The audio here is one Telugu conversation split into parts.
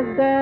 the that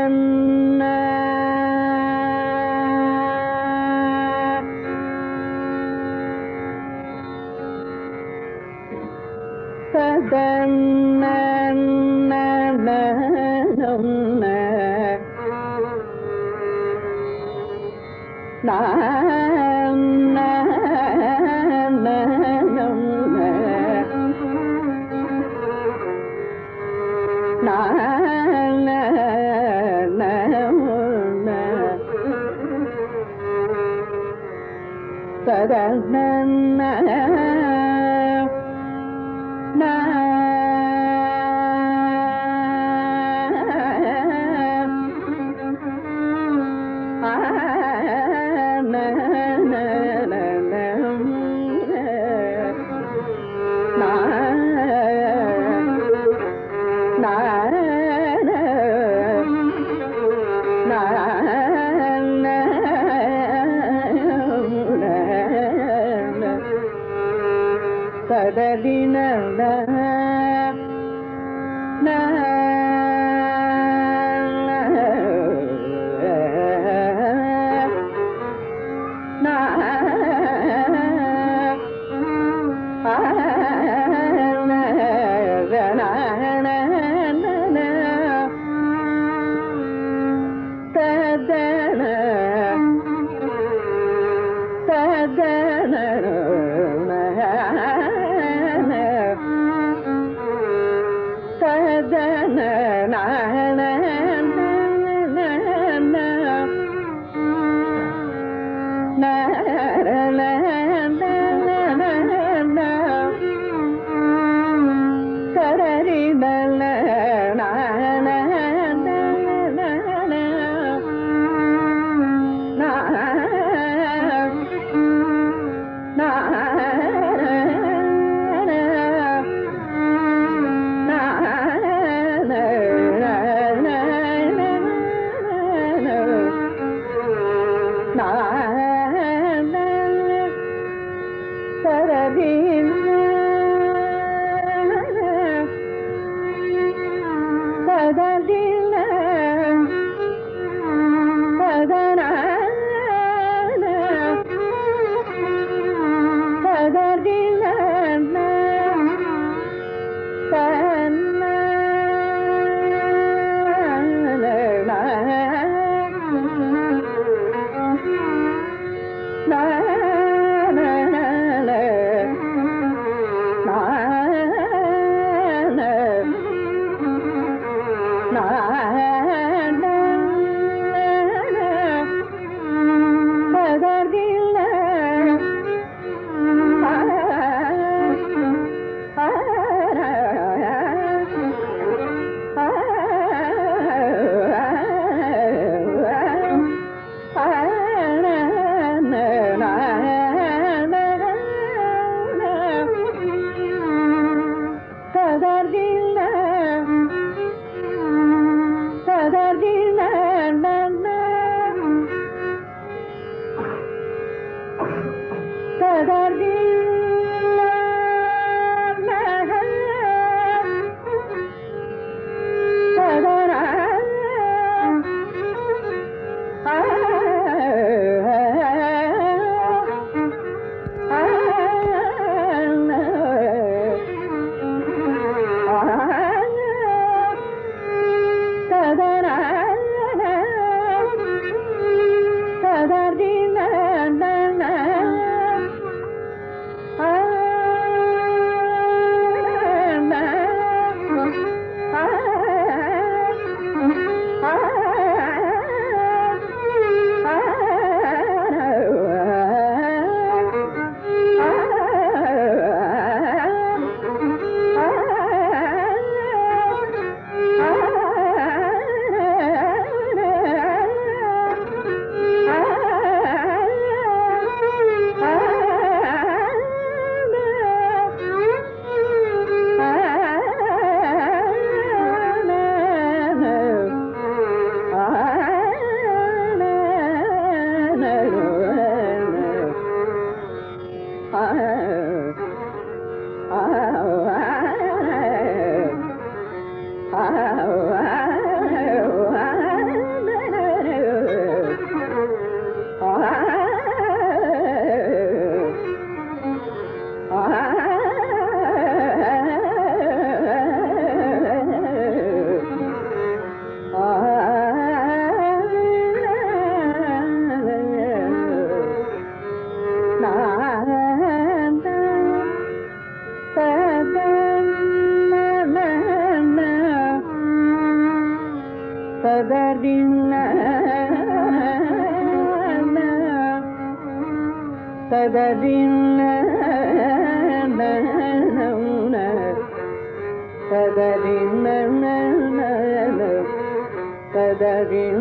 हरे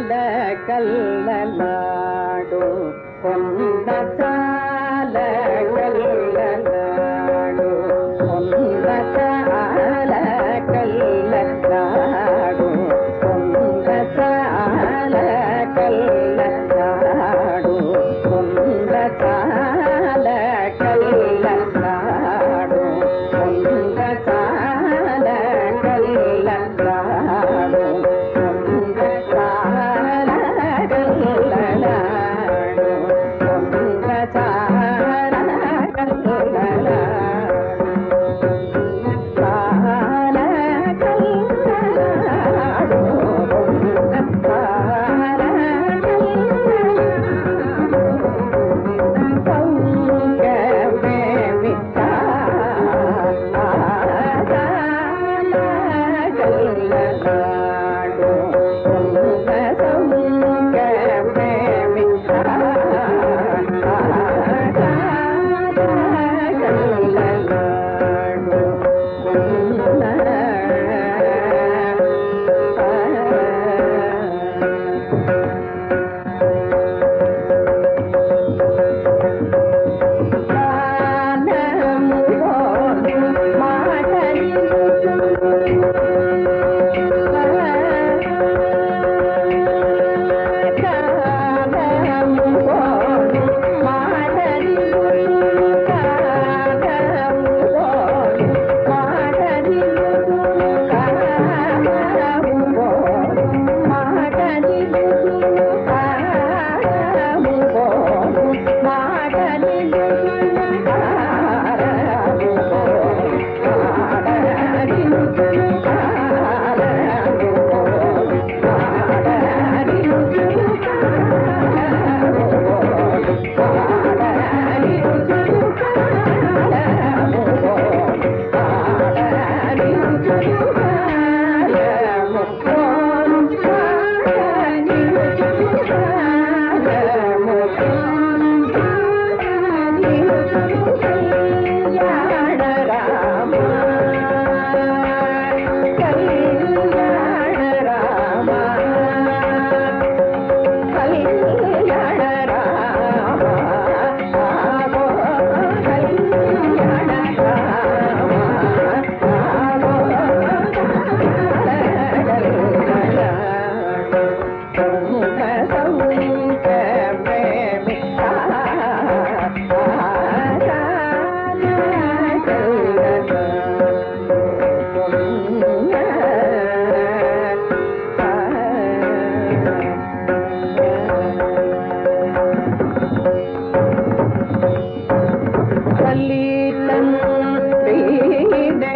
చాల కల్లలాడు కొండ చాల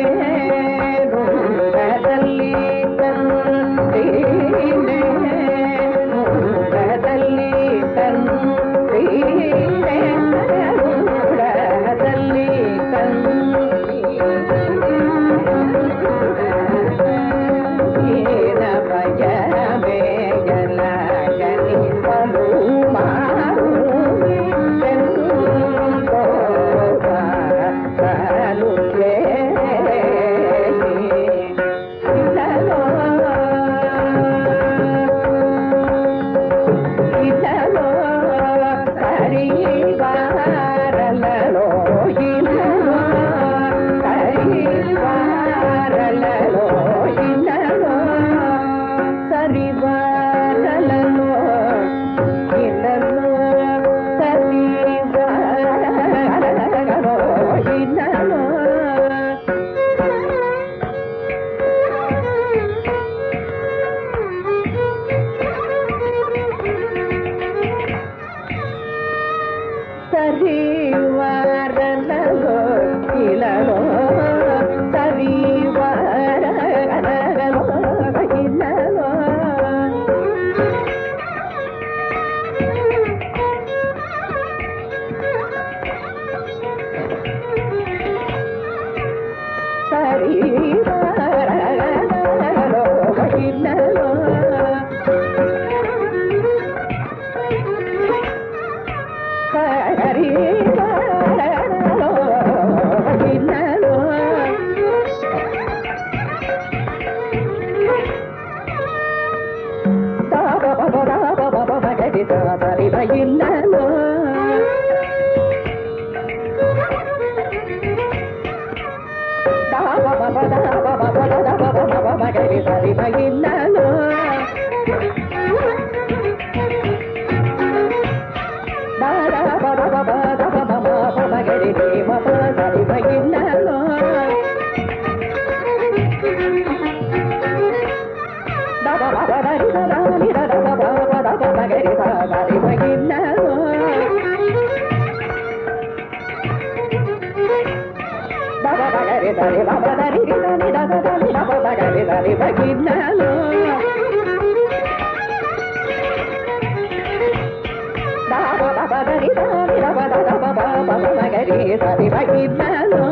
हैं బాబా బాబా దరి దని దబ దద బాబా బాబా బగరి సరి బగిన్నలో